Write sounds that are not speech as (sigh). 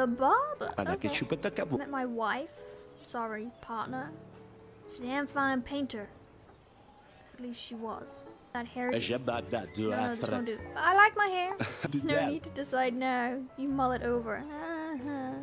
the barber. Okay. Met my wife. Sorry, partner. She's a damn fine painter. At least she was. That hair. is No, no, this won't do. I like my hair. (laughs) no need to decide now. You mull it over.